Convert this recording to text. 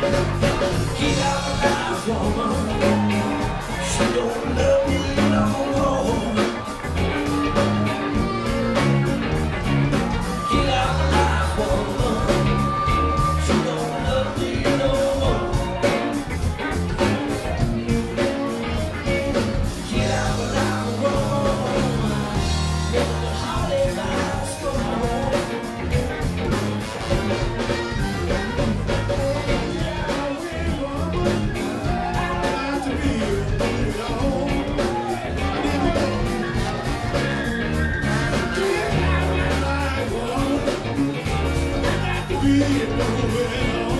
to be alone. Yeah.